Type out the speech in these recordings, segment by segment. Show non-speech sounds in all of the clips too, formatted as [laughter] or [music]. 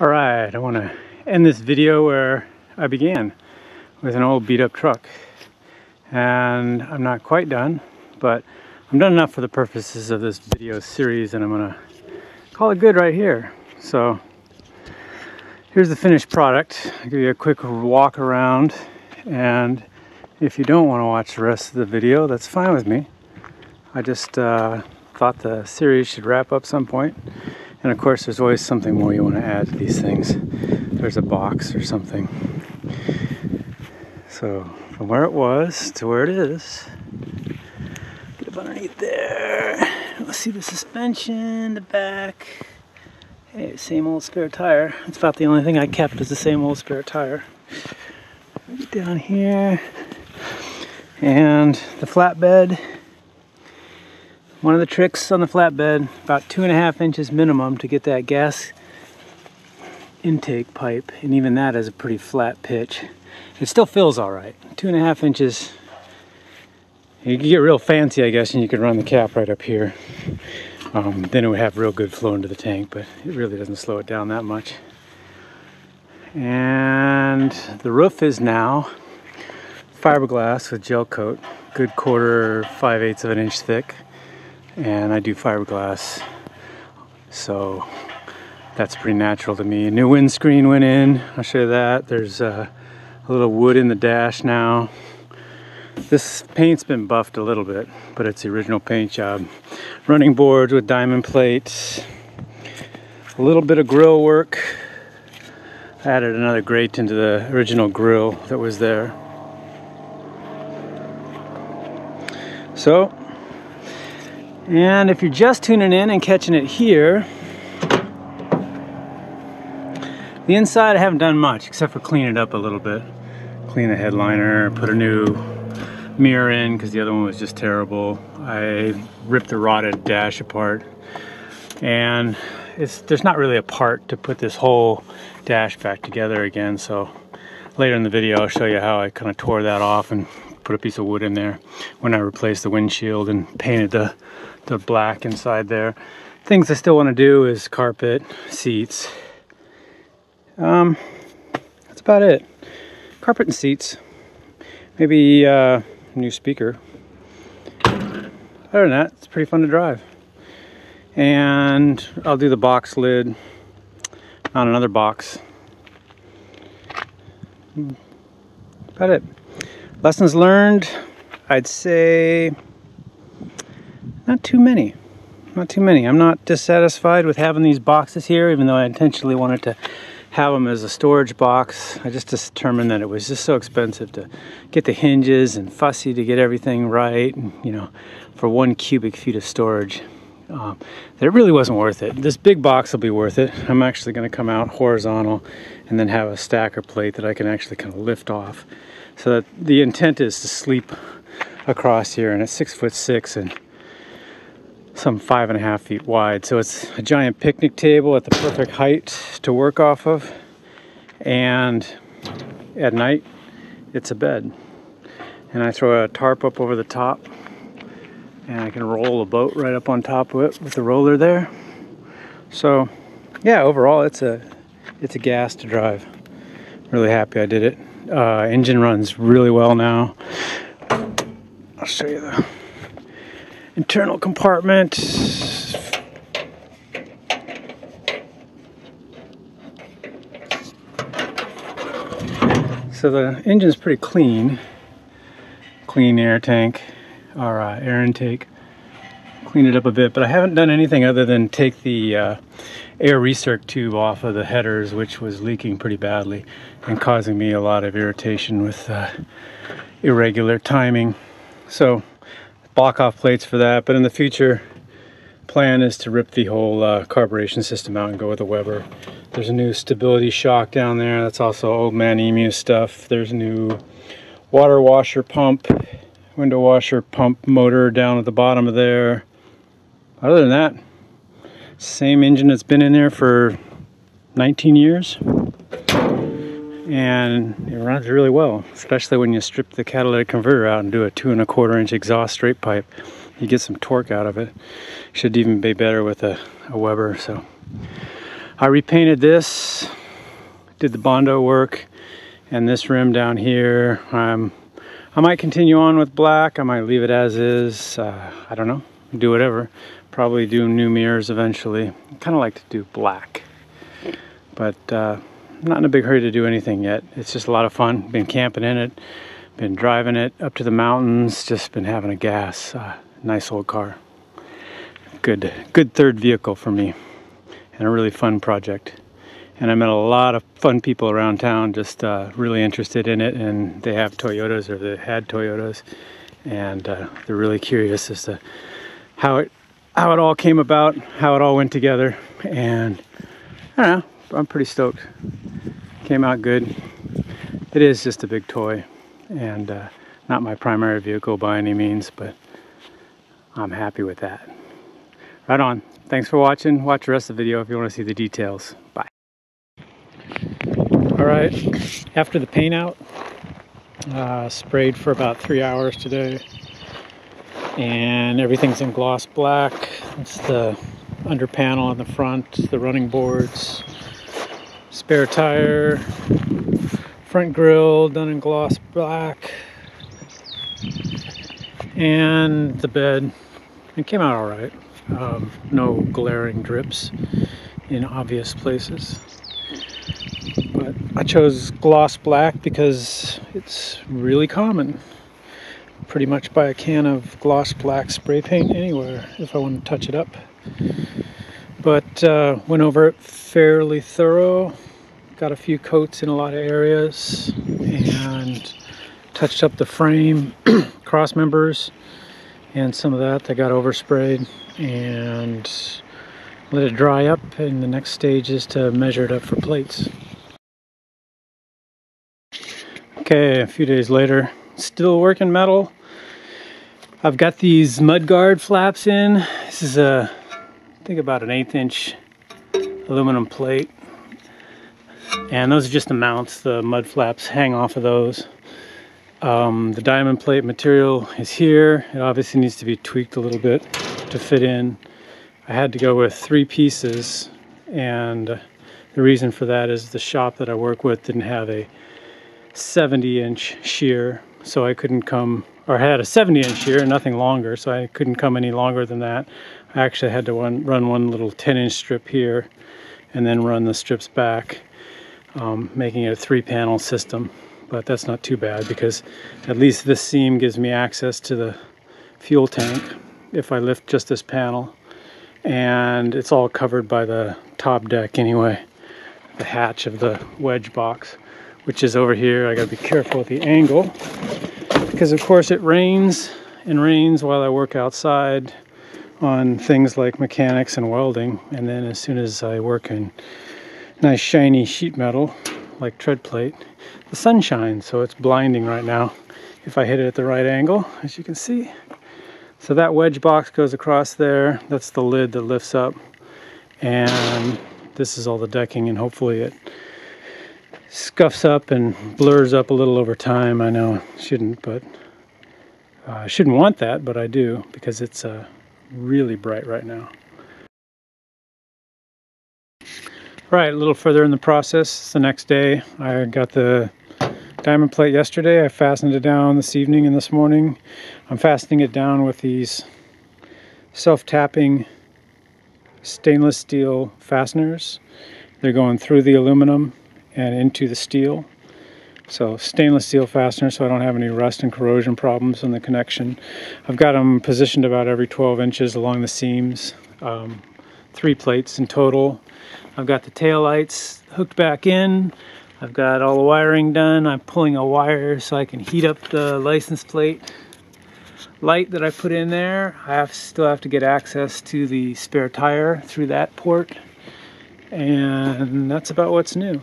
All right, I want to end this video where I began with an old beat up truck. And I'm not quite done, but I'm done enough for the purposes of this video series and I'm gonna call it good right here. So here's the finished product. I'll give you a quick walk around and if you don't want to watch the rest of the video, that's fine with me. I just uh, thought the series should wrap up some point. And of course, there's always something more you want to add to these things. There's a box or something. So from where it was to where it is, get up underneath there. Let's see the suspension, the back. Hey, same old spare tire. It's about the only thing I kept is the same old spare tire. Down here. And the flatbed one of the tricks on the flatbed, about two and a half inches minimum to get that gas intake pipe, and even that is a pretty flat pitch. It still feels all right. Two and a half inches. You could get real fancy, I guess, and you could run the cap right up here. Um, then it would have real good flow into the tank, but it really doesn't slow it down that much. And the roof is now fiberglass with gel coat, good quarter, five eighths of an inch thick and I do fiberglass so that's pretty natural to me. A new windscreen went in, I'll show you that. There's uh, a little wood in the dash now. This paint's been buffed a little bit, but it's the original paint job. Running boards with diamond plates, a little bit of grill work. added another grate into the original grill that was there. So and if you're just tuning in and catching it here, the inside I haven't done much except for clean it up a little bit. Clean the headliner, put a new mirror in because the other one was just terrible. I ripped the rotted dash apart and it's there's not really a part to put this whole dash back together again so later in the video I'll show you how I kind of tore that off and put a piece of wood in there when I replaced the windshield and painted the the black inside there. Things I still want to do is carpet, seats. Um, that's about it. Carpet and seats. Maybe uh, new speaker. Other than that, it's pretty fun to drive. And I'll do the box lid on another box. About it. Lessons learned, I'd say not too many. Not too many. I'm not dissatisfied with having these boxes here, even though I intentionally wanted to have them as a storage box. I just determined that it was just so expensive to get the hinges and fussy to get everything right, and, you know, for one cubic feet of storage. Um, that it really wasn't worth it. This big box will be worth it. I'm actually going to come out horizontal and then have a stacker plate that I can actually kind of lift off. So that the intent is to sleep across here and it's six foot six and some five and a half feet wide. So it's a giant picnic table at the perfect height to work off of. And at night, it's a bed. And I throw a tarp up over the top and I can roll a boat right up on top of it with the roller there. So yeah, overall it's a it's a gas to drive. Really happy I did it. Uh, engine runs really well now. I'll show you the internal compartment. So the engine's pretty clean. Clean air tank, or uh, air intake. Clean it up a bit, but I haven't done anything other than take the uh, air recirc tube off of the headers, which was leaking pretty badly and causing me a lot of irritation with uh, irregular timing. So block off plates for that, but in the future, plan is to rip the whole uh, carburation system out and go with a Weber. There's a new stability shock down there. That's also old man emu stuff. There's a new water washer pump, window washer pump motor down at the bottom of there. Other than that, same engine that's been in there for 19 years and it runs really well, especially when you strip the catalytic converter out and do a two and a quarter inch exhaust straight pipe. You get some torque out of it. Should even be better with a, a Weber. So, I repainted this, did the Bondo work, and this rim down here. Um, I might continue on with black. I might leave it as is. Uh, I don't know. Do whatever. Probably do new mirrors eventually. kind of like to do black. But uh, not in a big hurry to do anything yet. It's just a lot of fun. Been camping in it. Been driving it up to the mountains. Just been having a gas. Uh, nice old car. Good, good third vehicle for me. And a really fun project and I met a lot of fun people around town just uh, really interested in it and they have Toyotas or they had Toyotas and uh, they're really curious as to how it how it all came about how it all went together and I don't know I'm pretty stoked. Came out good. It is just a big toy and uh, not my primary vehicle by any means but I'm happy with that. Right on. Thanks for watching. Watch the rest of the video if you want to see the details. Bye. All right, after the paint out, uh, sprayed for about three hours today, and everything's in gloss black. It's the under panel on the front, the running boards, spare tire, front grille done in gloss black, and the bed. It came out all right. Um, no glaring drips in obvious places. But I chose gloss black because it's really common. Pretty much buy a can of gloss black spray paint anywhere if I want to touch it up. But uh, went over it fairly thorough. Got a few coats in a lot of areas and touched up the frame, [clears throat] cross members, and some of that that got oversprayed and let it dry up and the next stage is to measure it up for plates. Okay, a few days later, still working metal. I've got these mud guard flaps in. This is a, I think about an eighth inch aluminum plate. And those are just the mounts, the mud flaps hang off of those. Um, the diamond plate material is here. It obviously needs to be tweaked a little bit to fit in. I had to go with three pieces and the reason for that is the shop that I work with didn't have a 70 inch shear so I couldn't come or had a 70 inch shear nothing longer so I couldn't come any longer than that I actually had to run, run one little 10 inch strip here and then run the strips back um, making it a three panel system but that's not too bad because at least this seam gives me access to the fuel tank if I lift just this panel and it's all covered by the top deck anyway the hatch of the wedge box which is over here. I gotta be careful with the angle because of course it rains and rains while I work outside on things like mechanics and welding. And then as soon as I work in nice shiny sheet metal like tread plate, the sun shines. So it's blinding right now if I hit it at the right angle, as you can see. So that wedge box goes across there. That's the lid that lifts up. And this is all the decking and hopefully it scuffs up and blurs up a little over time. I know shouldn't, but uh, I shouldn't want that, but I do because it's uh, really bright right now. Right, a little further in the process. It's the next day. I got the diamond plate yesterday. I fastened it down this evening and this morning. I'm fastening it down with these self-tapping stainless steel fasteners. They're going through the aluminum and into the steel. So stainless steel fastener so I don't have any rust and corrosion problems in the connection. I've got them positioned about every 12 inches along the seams. Um, three plates in total. I've got the tail lights hooked back in. I've got all the wiring done. I'm pulling a wire so I can heat up the license plate light that I put in there. I have, still have to get access to the spare tire through that port. And that's about what's new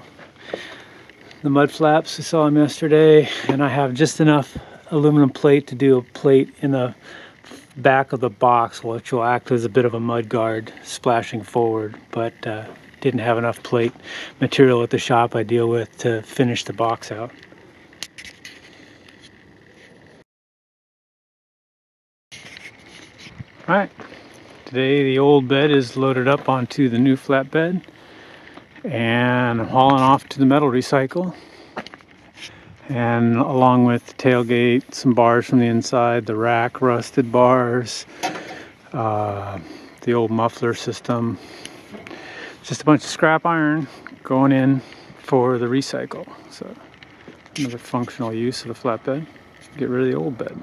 the mud flaps. We saw them yesterday, and I have just enough aluminum plate to do a plate in the back of the box, which will act as a bit of a mud guard splashing forward, but uh, didn't have enough plate material at the shop I deal with to finish the box out. Alright, today the old bed is loaded up onto the new flatbed. And I'm hauling off to the metal recycle. And along with the tailgate, some bars from the inside, the rack rusted bars, uh, the old muffler system, just a bunch of scrap iron going in for the recycle. So another functional use of the flatbed. Get rid of the old bed.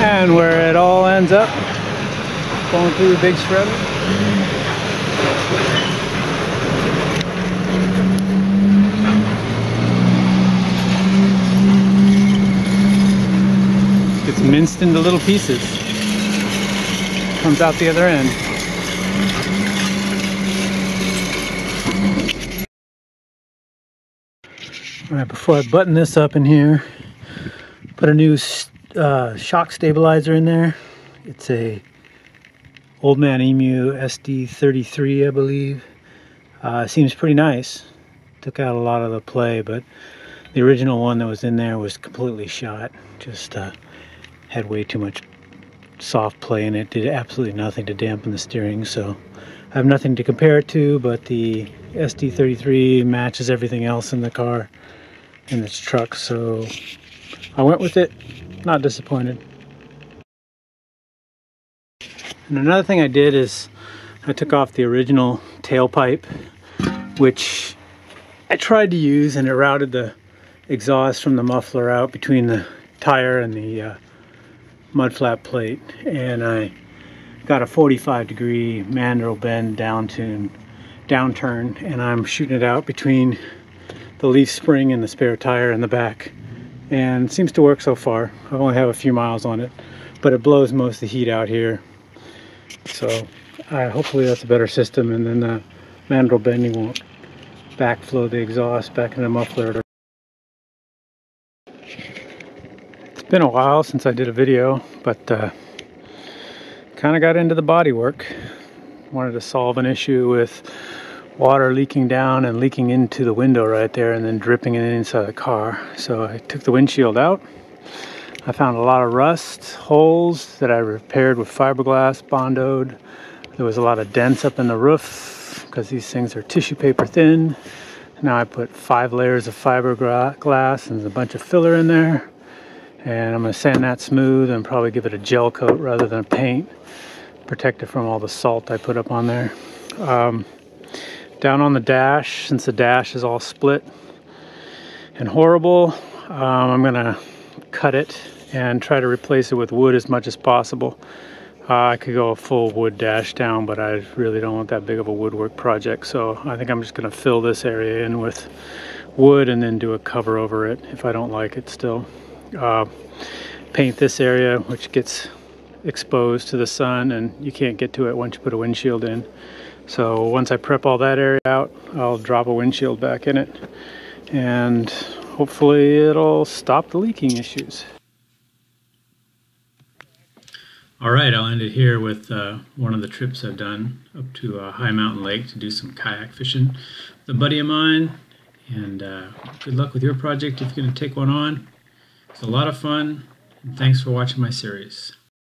And where it all ends up, going through the big minced into little pieces. Comes out the other end. All right, before I button this up in here, put a new uh, shock stabilizer in there. It's a Old Man Emu SD33, I believe. Uh, seems pretty nice. Took out a lot of the play, but the original one that was in there was completely shot. Just uh, had way too much soft play in it. Did absolutely nothing to dampen the steering, so I have nothing to compare it to, but the SD33 matches everything else in the car, in this truck, so I went with it not disappointed. And another thing I did is I took off the original tailpipe, which I tried to use and it routed the exhaust from the muffler out between the tire and the uh, mud flap plate. And I got a 45 degree mandrel bend downturn, downturn and I'm shooting it out between the leaf spring and the spare tire in the back and seems to work so far. I only have a few miles on it, but it blows most of the heat out here. So uh, hopefully that's a better system and then the mandrel bending won't backflow the exhaust back in the muffler. It's been a while since I did a video, but uh, kind of got into the body work. Wanted to solve an issue with water leaking down and leaking into the window right there and then dripping it inside the car. So I took the windshield out. I found a lot of rust, holes that I repaired with fiberglass, bondoed. There was a lot of dents up in the roof because these things are tissue paper thin. Now I put five layers of fiberglass and a bunch of filler in there. And I'm gonna sand that smooth and probably give it a gel coat rather than a paint. Protect it from all the salt I put up on there. Um, down on the dash, since the dash is all split and horrible, um, I'm gonna cut it and try to replace it with wood as much as possible. Uh, I could go a full wood dash down, but I really don't want that big of a woodwork project. So I think I'm just gonna fill this area in with wood and then do a cover over it if I don't like it still. Uh, paint this area, which gets exposed to the sun and you can't get to it once you put a windshield in. So once I prep all that area out, I'll drop a windshield back in it and hopefully it'll stop the leaking issues. All right, I'll end it here with uh, one of the trips I've done up to uh, High Mountain Lake to do some kayak fishing with a buddy of mine. And uh, good luck with your project if you're going to take one on. It's a lot of fun. And thanks for watching my series.